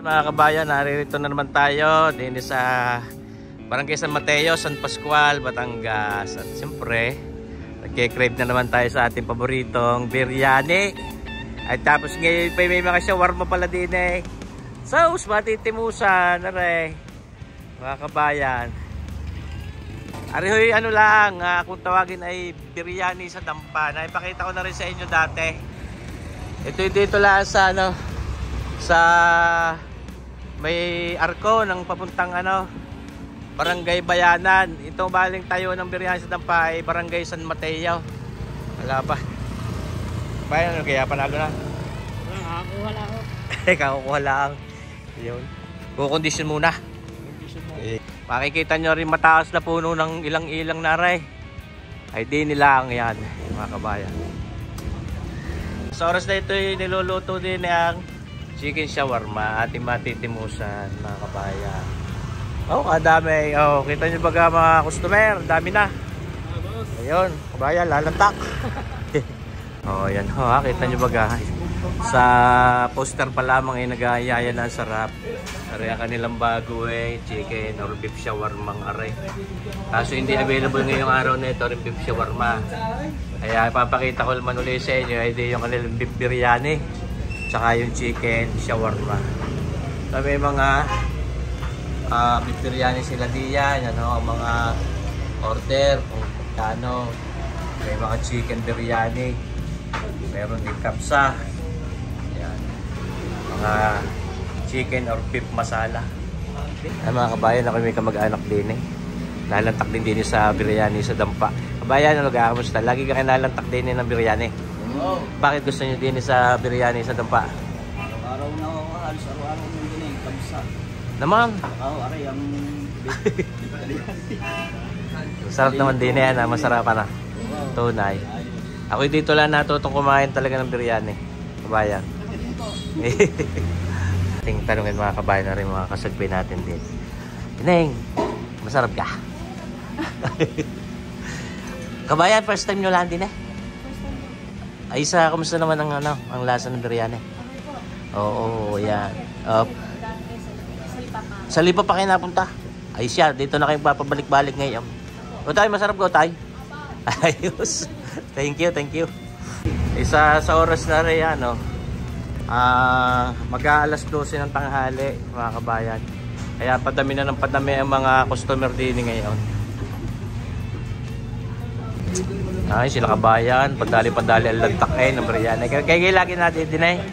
Ayan mga kabayan, naririto na naman tayo din sa Barangay San Mateo, San Pascual, Batangas. At siyempre, nagkikrave na naman tayo sa ating paboritong biryani. At tapos ngayon pa may mga shawarma pala din eh. Sauce, matitimusan, aray. Mga kabayan. Arihoy, ano lang, ah, kung tawagin ay biryani sa dampa. Naipakita ko na rin sa inyo dati. Ito dito lang sa ano, sa may arko ng papuntang ano, Barangay Bayanan. Ito baling tayo ng biryani sa dampa ay Barangay San Mateo. Wala pa. Bayan, ano kaya panalo na? Wala ako. Kakukuha lang. Yun. Kukondisyon muna. Eh, makikita nyo rin mataas na puno ng ilang-ilang naray. Ay di nila ang yan, mga kabayan. Sa oras na ito ay niluluto din ang chicken shawarma ating matitimusan, mga kabayan. Oh, kadami. Oh, kita nyo baga mga customer, dami na. Ayun, kabayan, lalantak. oh, yan ho, ha? kita nyo baga. Sa poster pa lamang ay nag-aayaya na sarap. Ang kanilang bago eh, chicken or beef shawarma ang aray. Kaso hindi available ngayong araw na ito rin beef shawarma. Kaya ipapakita ko naman ulit sa inyo ay yung kanilang beef biryani. Tsaka yung chicken shawarma. So may mga uh, beef biryani sila diyan. Ano, mga order kung kano. May mga chicken biryani. Meron din kapsa. Yan. Mga chicken or beef masala. Ay mga kabayan, ako may kamag-anak din eh. Nalantak din din sa biryani sa dampa. Kabayan, ano ka? Kamusta? Lagi ka nalantak din ng biryani. Oo. Bakit gusto niyo din sa biryani sa dampa? Araw-araw na ako, halos araw-araw nang din eh, kabsa. Naman, Oo, aray, ang... sarap naman din yan. ah. Masarapan na. Tunay. Ako dito lang natutong kumain talaga ng biryani. Kabayan. Ating tanungin mga kabayan na rin mga kasagpi natin din. Ineng, masarap ka? kabayan, first time nyo lang din eh. Ay, isa, kamusta naman ang, ano, ang lasa ng biryani? Oo, yan. Uh, sa lipa pa kayo napunta? Ay siya, dito na kayo papabalik-balik ngayon. O tayo, masarap ko tayo. Ayos. Thank you, thank you. Isa sa oras na rin, ano, ah, mag-aalas 12 ng tanghali, mga kabayan. Kaya padami na ng padami ang mga customer din ngayon. Ay, sila kabayan, padali-padali ang lantak eh, ng biryani. Kaya kaya lagi natin din eh.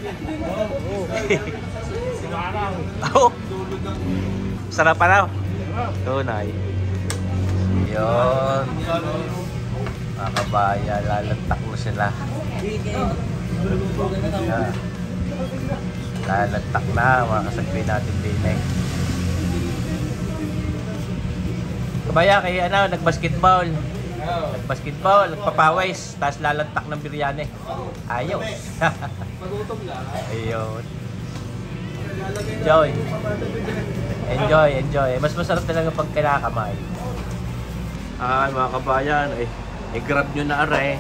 Oh. Sarap pa raw. Tunay. Yun. Mga kabayan, lalantak mo sila. Yeah. Lalantak na, mga kasagpay natin din eh. Kabaya, kaya ano, nag-basketball. Nag-basketball, nagpapawis, tapos lalantak ng biryani. Ayos. Magutom lang. Ayun. Enjoy. Enjoy, enjoy. Mas masarap talaga pag kinakamay. Ay, mga kabayan, eh, i-grab nyo na aray.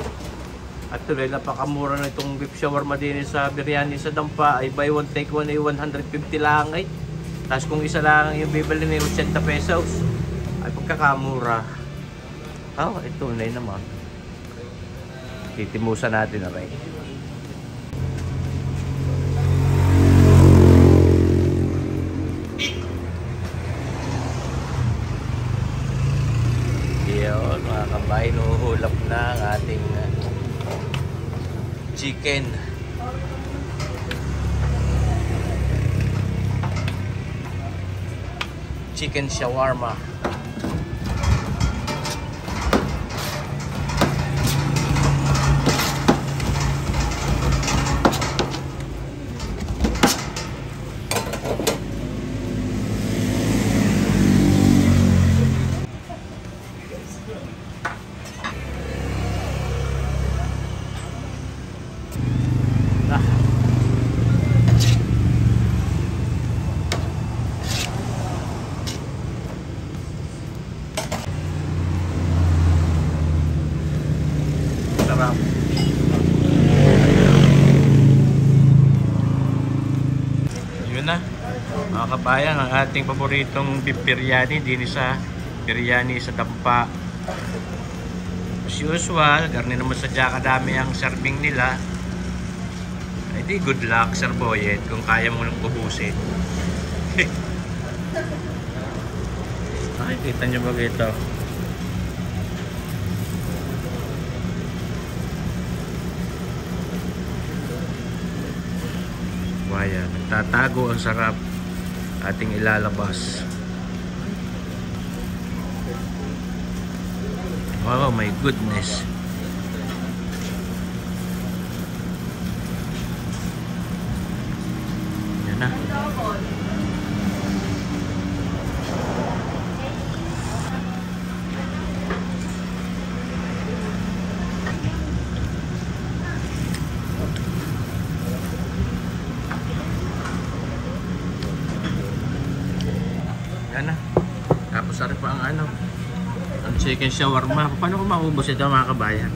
At tuloy, napakamura na itong beef shawarma din sa biryani sa dampa. Ay, buy one, take one ay 150 lang ay. Tapos kung isa lang yung bibili ni 80 pesos, ay pagkakamura. Oh, ito na naman. Titimusan natin aray. Yun, mga kabay, nuhulap na ang ating uh, chicken. Chicken shawarma. Sarap. Yun na. Mga kabayan, ang ating paboritong biryani din sa biryani sa dampa. As usual, karne naman sa kadami ang serving nila. Ay di, good luck, Sir Boyet, kung kaya mo nang ubusin. Nakikita nyo ba ito? Waya, nagtatago ang sarap ating ilalabas. Wow, my goodness. Yan na. Yan na. Tapos ari pa ang ano. Ang chicken shawarma. Paano ko maubos ito mga kabayan?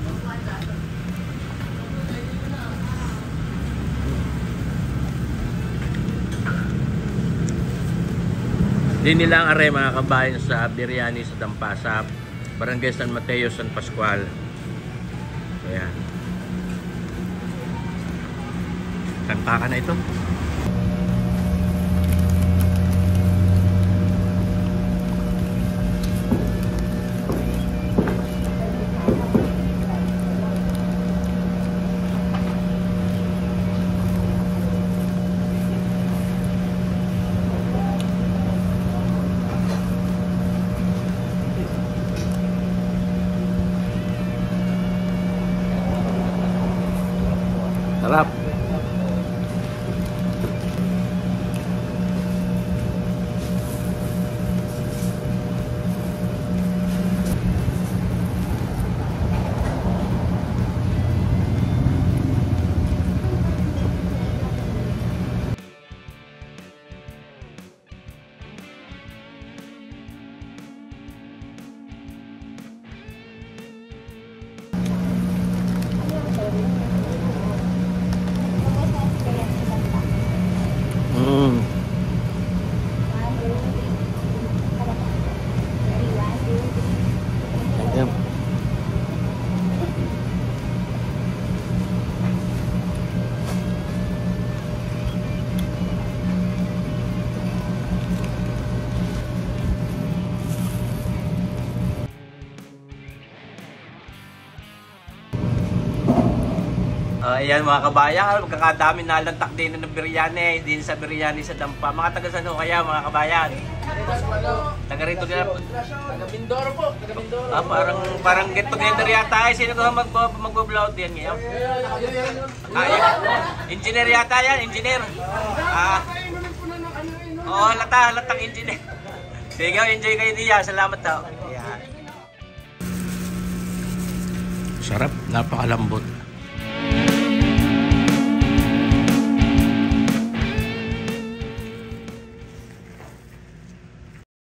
Di nila ang are mga kabayan sa biryani sa Dampasa. Barangay San Mateo, San Pascual. Ayan. Kanta ka na ito. Sarap. Mm. Ah, ayan mga kabayan, magkakadami na lantak din ng biryani, din sa biryani sa dampa. Mga taga saan ho kaya mga kabayan? Taga rito din. Taga Mindoro po, taga Mindoro. Ah, parang parang get together yata eh. Sino ko mag mag-vlog din ngayon? Ah, yun. Engineer yata yan, engineer. Ah. Oo, halata, halatang engineer. Sige, enjoy kayo diya. Salamat daw. Yan. Sarap, napakalambot.